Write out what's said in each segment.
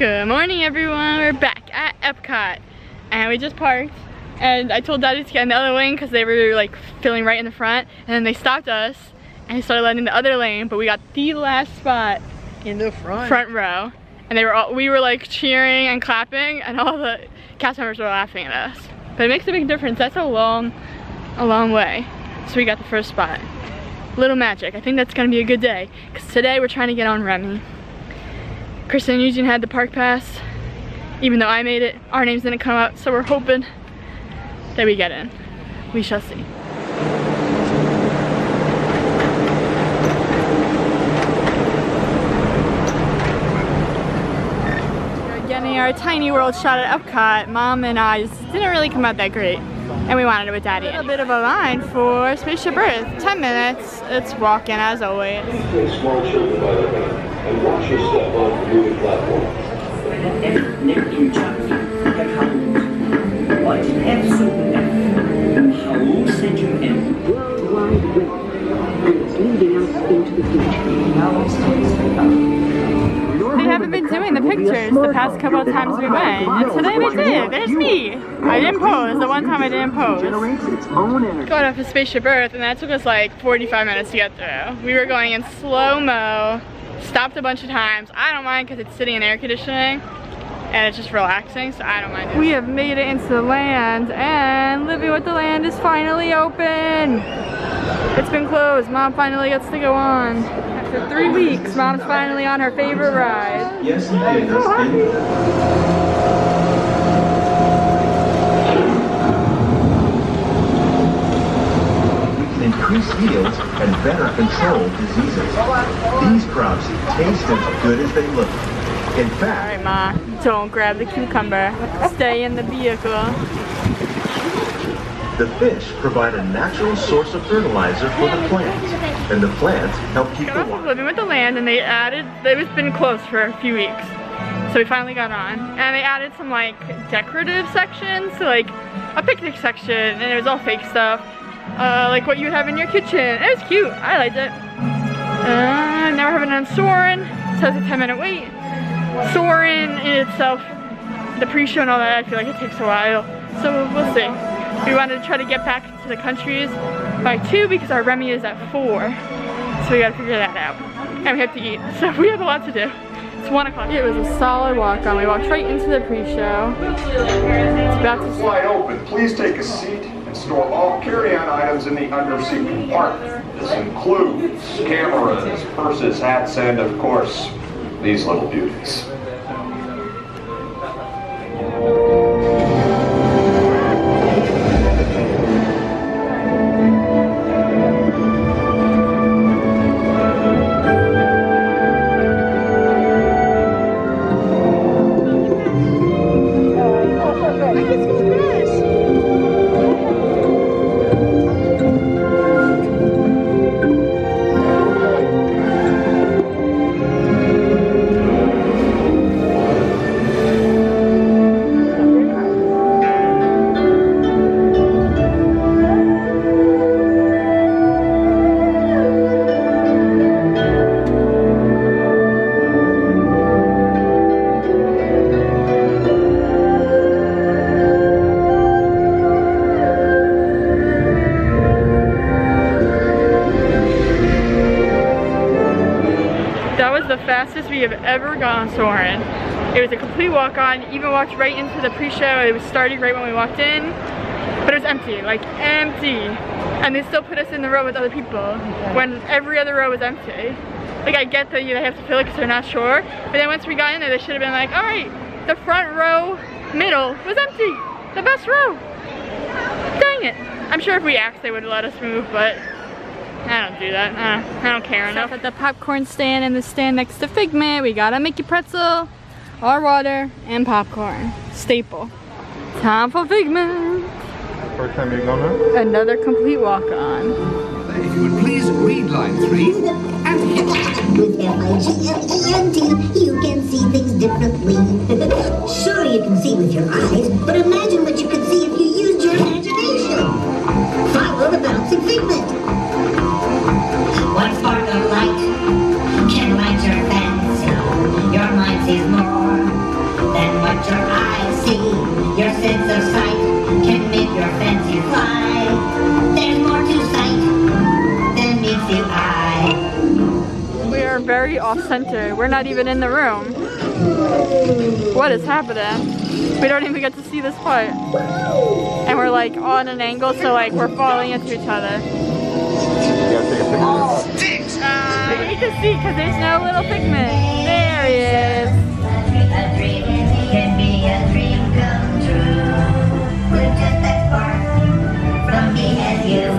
Good morning everyone, we're back at Epcot. And we just parked. And I told daddy to get in the other lane because they were like filling right in the front. And then they stopped us and he started letting the other lane but we got the last spot in the front. front row. And they were all we were like cheering and clapping and all the cast members were laughing at us. But it makes a big difference. That's a long a long way. So we got the first spot. Little magic. I think that's gonna be a good day because today we're trying to get on Remy Kristen and Eugene had the park pass even though I made it our names didn't come up so we're hoping that we get in we shall see getting our tiny world shot at Epcot, mom and I didn't really come out that great. And we wanted it with daddy. A little bit of a line for Spaceship Earth. 10 minutes. It's walking as always. And watch your step on the moving platform. Worldwide Web, and it's leading us into the future haven't been doing the pictures the past couple of times we went. And today they did. There's me. I didn't pose. The one time I didn't pose. Got off of Spaceship Earth and that took us like 45 minutes to get through. We were going in slow-mo, stopped a bunch of times. I don't mind because it's sitting in air conditioning and it's just relaxing, so I don't mind it. We have made it into the land and Living with the Land is finally open. It's been closed. Mom finally gets to go on. After three weeks, Mom's finally on her favorite ride. Yes, he is. Increase yields and better control diseases. These crops taste as good as they look. In fact... Alright, Ma. Don't grab the cucumber. Stay in the vehicle. The fish provide a natural source of fertilizer for the plants, and the plants help keep the water. living with the land, and they added, it was been closed for a few weeks. So we finally got on. And they added some like decorative sections, so like a picnic section, and it was all fake stuff. Uh, like what you would have in your kitchen. It was cute, I liked it. Uh, now we're having on Soarin', says a 10 minute wait. Soarin' in itself, the pre-show and all that, I feel like it takes a while. So we'll see. We wanted to try to get back to the countries by 2 because our Remy is at 4. So we gotta figure that out. And we have to eat. So we have a lot to do. It's 1 o'clock. It was a solid walk on. We walked right into the pre-show. It's about to Flight open. Please take a seat and store all carry-on items in the underseat compartment. This includes cameras, purses, hats, and of course, these little beauties. Fastest we have ever gone. It was a complete walk on, even walked right into the pre-show. It was starting right when we walked in, but it was empty, like empty. And they still put us in the row with other people when every other row was empty. Like I get that you have to fill it because they're not sure, but then once we got in there, they should have been like, all right, the front row middle was empty, the best row. Dang it. I'm sure if we asked, they would let us move, but I don't do that. Uh, I don't care enough. At the popcorn stand and the stand next to Figment, we got a Mickey pretzel, our water, and popcorn. Staple. Time for Figment. First time you've gone there? Another complete walk-on. If you would please read line three and hit With M-I-G-N-T, you can see things differently. sure, you can see with your eyes, but imagine what you could see if you used your imagination. Follow the bouncing figment. Light can light your? Your mind sees more than what your eyes see. Your sense of sight can make your fancy fly. There's more to sight than meets the eye. We are very off-center. We're not even in the room. What is happening? We don't even get to see this part. And we're like on an angle, so like we're falling into each other. Uh, I hate to see because there's no little figment. There he is.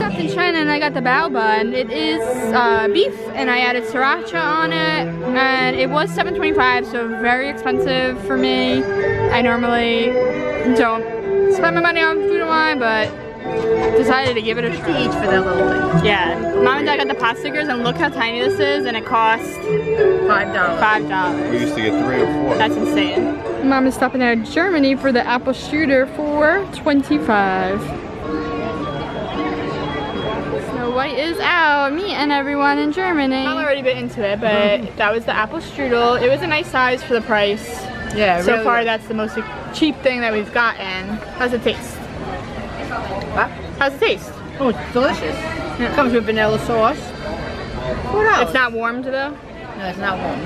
A in China and I got the bao bun. It is uh, beef and I added sriracha on it and it was 7.25 so very expensive for me. I normally don't spend my money on food and wine but decided to give it a try. each for that little thing. Yeah, mom and dad got the pot stickers and look how tiny this is and it cost Five dollars. five dollars. We used to get three or four. That's insane. Mom is stopping out of Germany for the apple strudel for 25. Snow White is out. Me and everyone in Germany. I've already been into it, but mm-hmm. that was the apple strudel. It was a nice size for the price. Yeah, So really far, that's the most cheap thing that we've gotten. How's it taste? What? How's it taste? Oh, it's delicious. it Comes with vanilla sauce. Four dollars. It's not warmed though. No, it's not warm.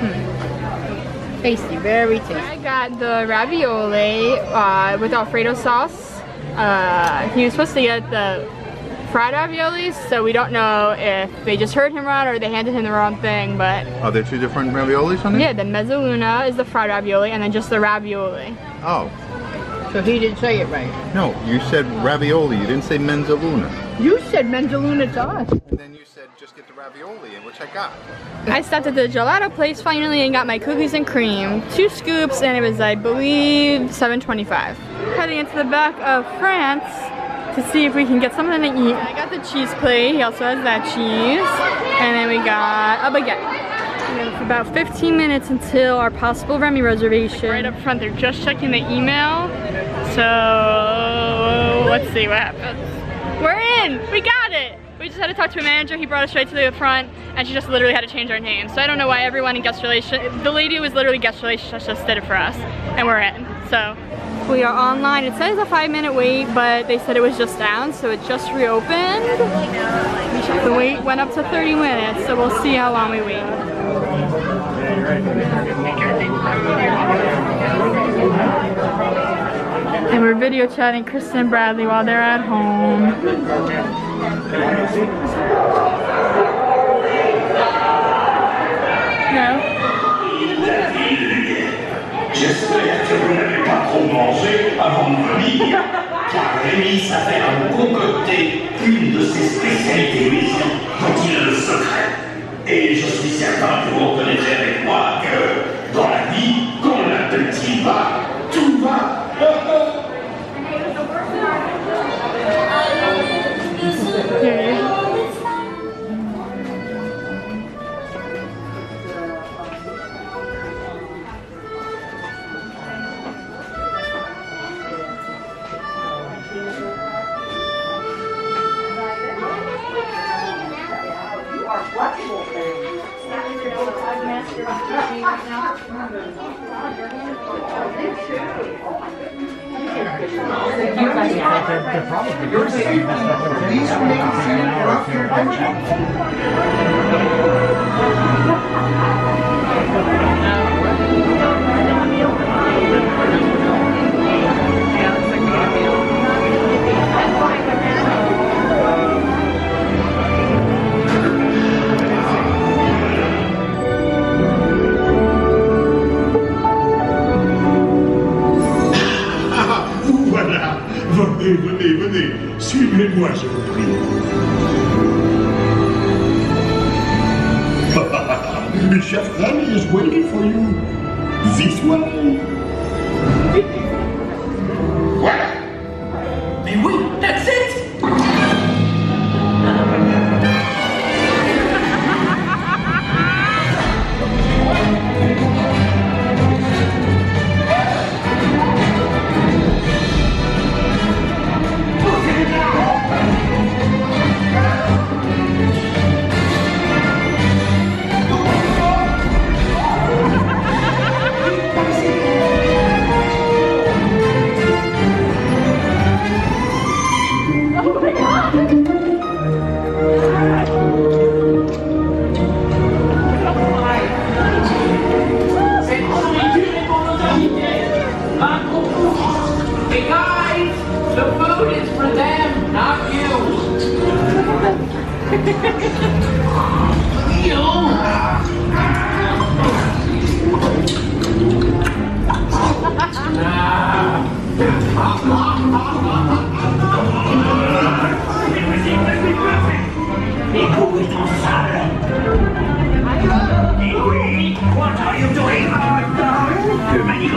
Hmm. Tasty, very tasty. I got the ravioli uh, with Alfredo sauce. Uh, he was supposed to get the fried raviolis, so we don't know if they just heard him wrong or they handed him the wrong thing, but Are there two different raviolis on it? yeah, the mezzaluna is the fried ravioli and then just the ravioli. Oh, So he didn't say it right. no, you said ravioli. You didn't say menzaluna. You said Menzaluna to us. And then you said just get the ravioli, which I got. I stopped at the gelato place finally and got my cookies and cream. Two scoops and it was, I believe, 7.25. Heading into the back of France to see if we can get something to eat. I got the cheese plate, he also has that cheese. And then we got a baguette. We have about 15 minutes until our possible Remy reservation. Right up front, they're just checking the email. So, uh, let's see what happens. We're in! We got it! We just had to talk to a manager, he brought us straight to the front, and she just literally had to change our name. So I don't know why everyone in guest relations, the lady who was literally guest relations just did it for us, and we're in. So, we are online. It says a five minute wait, but they said it was just down, so it just reopened. The wait went up to 30 minutes, so we'll see how long we wait. And we're video chatting Kristen and Bradley while they're at home. No? J'espère que vous n'avez pas trop mangé avant de venir, car Rémi s'appelle à vous concocter une de ses spécialités maison dont il a le secret. Et je suis certain que vous reconnaîtrez avec moi que Venez, venez, venez Suivez-moi, je vous prie. Chef Remy is waiting for you. This way.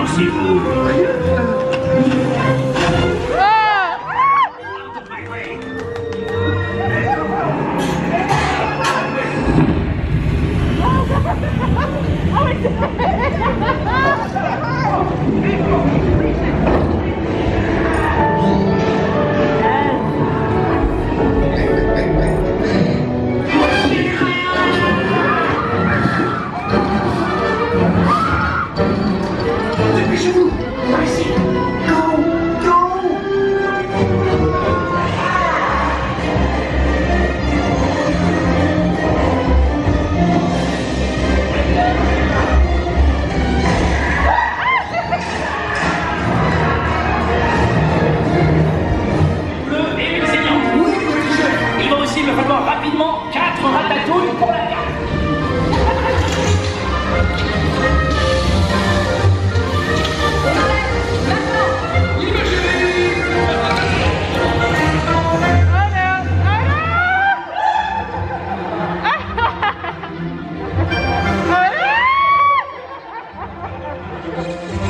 Que manigancez-vous? Out Here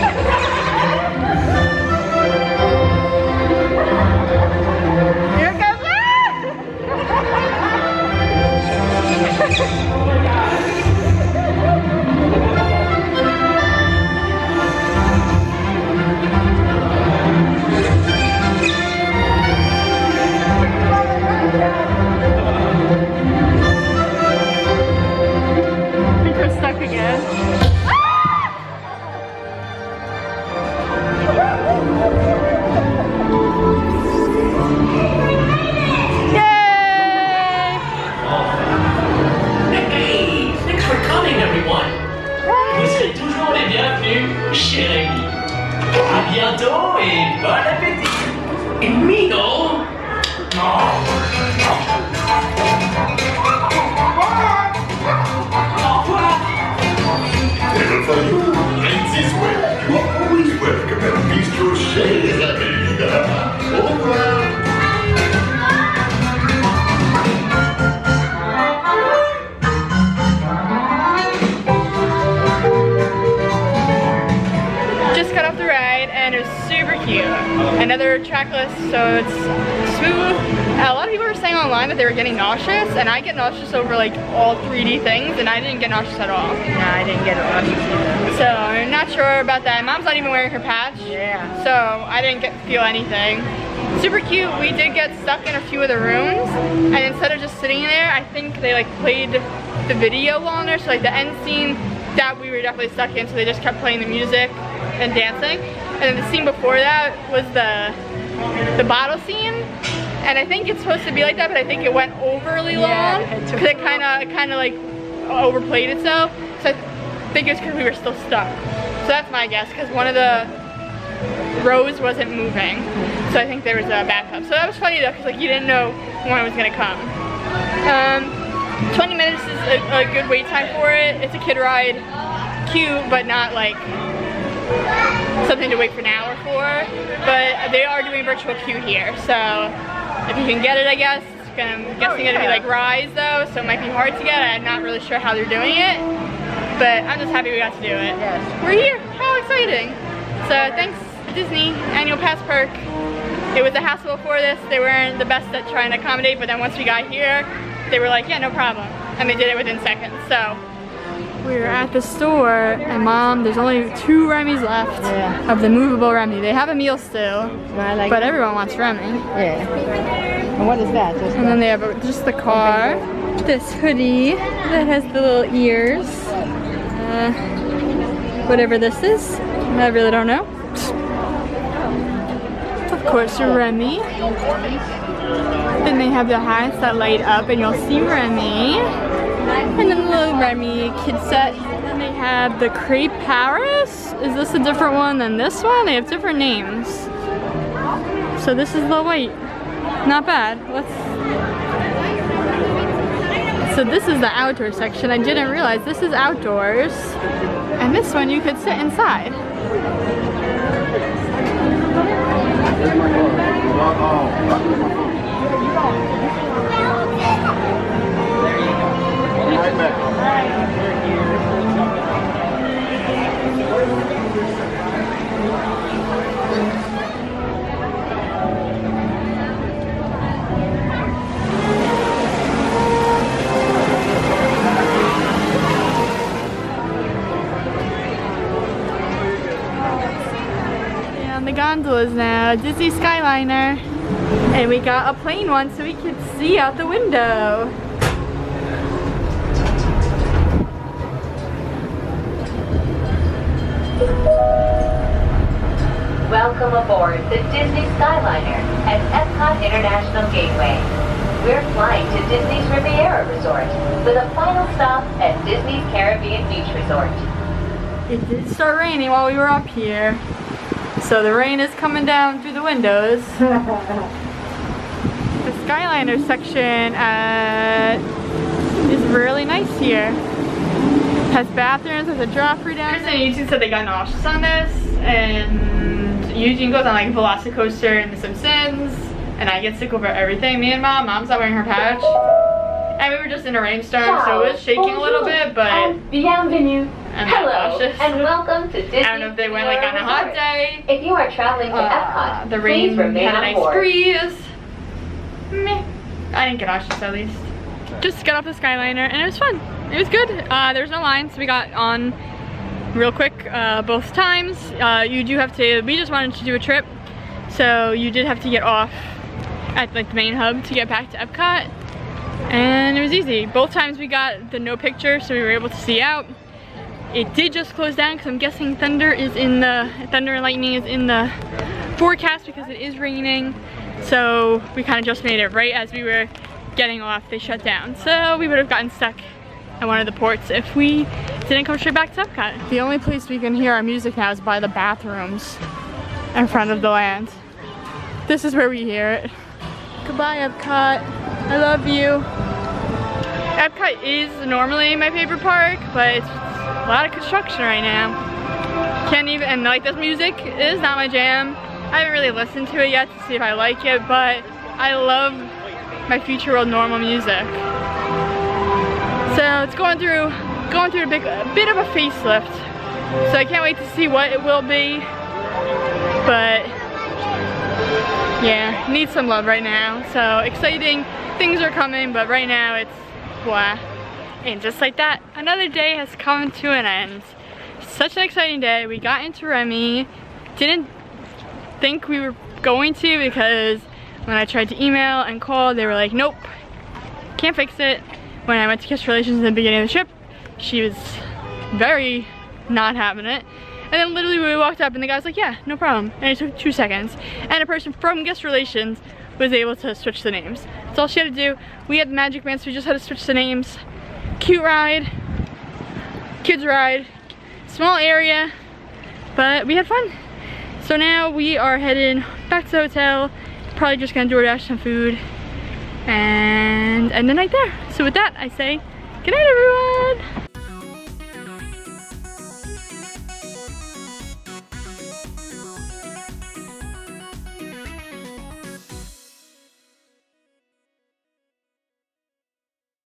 cute. Another track list, so it's smooth. A lot of people were saying online that they were getting nauseous, and I get nauseous over like all 3D things, and I didn't get nauseous at all. No, I didn't get nauseous either. So I'm not sure about that. Mom's not even wearing her patch. Yeah. So I didn't get feel anything. Super cute. We did get stuck in a few of the rooms, and instead of just sitting there, I think they like played the video longer. So like the end scene that we were definitely stuck in, so they just kept playing the music and dancing. And then the scene before that was the the bottle scene. And I think it's supposed to be like that, but I think it went overly long because it kind of kind of like overplayed itself. So I think it's because we were still stuck. So that's my guess, because one of the rows wasn't moving. So I think there was a backup. So that was funny though, because like you didn't know when it was gonna come. Um, 20 minutes is a, a good wait time for it. It's a kid ride, cute, but not like something to wait for an hour for. But they are doing virtual queue here, so if you can get it, I guess. I'm guessing it'll be oh, like Rise though, so it might be hard to get. I'm not really sure how they're doing it, but I'm just happy we got to do it. Yes. We're here. How exciting! So thanks Disney annual pass perk. It was a hassle for this. They weren't the best at trying to accommodate, but then once we got here, they were like, yeah, no problem. And they did it within seconds, so. We were at the store, and mom, there's only two Remy's left Yeah. of the movable Remy. They have a meal still, like but everyone wants Remy. Yeah. And what is that? Just And then they have a, just the car, this hoodie that has the little ears, uh, whatever this is, I really don't know. Of course, Remy. Then they have the hats that light up and you'll see Remy. And then the little Remy kid set. They have the Crepe Paris. Is this a different one than this one? They have different names. So this is the white. Not bad. Let's So this is the outdoor section. I didn't realize this is outdoors. And this one you could sit inside. On the gondolas now, Disney Skyliner. And we got a plane one so we could see out the window. Welcome aboard the Disney Skyliner at Epcot International Gateway. We're flying to Disney's Riviera Resort with a final stop at Disney's Caribbean Beach Resort. It did start raining while we were up here. So the rain is coming down through the windows. the Skyliner section uh, is really nice here. Has bathrooms, there's a drop-free down there. YouTube said they got nauseous on this, and Eugene goes on like a Velocicoaster in The Simpsons, and I get sick over everything. Me and mom, mom's not wearing her patch. And we were just in a rainstorm, so it was shaking a little bit, but Bienvenue. I'm Hello, and welcome to Disney. I don't know if they went like on a hot day. If you are traveling to Uh, Epcot, the rain had a nice board. breeze. Meh. I didn't get nauseous at least. Just got off the Skyliner and it was fun. It was good. Uh, there was no line, so we got on real quick uh, both times. Uh, you do have to, we just wanted to do a trip, so you did have to get off at like the main hub to get back to Epcot. And it was easy. Both times we got the no picture, so we were able to see out. It did just close down because I'm guessing thunder is in the, thunder and lightning is in the forecast because it is raining. So we kind of just made it right as we were getting off, they shut down. So we would have gotten stuck at one of the ports if we didn't come straight back to Epcot. The only place we can hear our music now is by the bathrooms in front of the land. This is where we hear it. Goodbye Epcot, I love you. Epcot is normally my favorite park, but it's a lot of construction right now. Can't even, and like this music is not my jam. I haven't really listened to it yet to see if I like it, but I love my Future World normal music. So it's going through, going through a, big, a bit of a facelift. So I can't wait to see what it will be. But yeah, needs some love right now. So exciting things are coming, but right now it's blah. And just like that, another day has come to an end. Such an exciting day. We got into Remy. Didn't think we were going to because when I tried to email and call, they were like, nope, can't fix it. When I went to Guest Relations in the beginning of the trip, she was very not having it. And then literally we walked up and the guy's like, yeah, no problem. And it took two seconds. And a person from Guest Relations was able to switch the names. That's all she had to do. We had the Magic Band, so we just had to switch the names. Cute ride, kids ride, small area, but we had fun. So now we are heading back to the hotel. Probably just gonna DoorDash some food and end the night there. So with that, I say, good night everyone.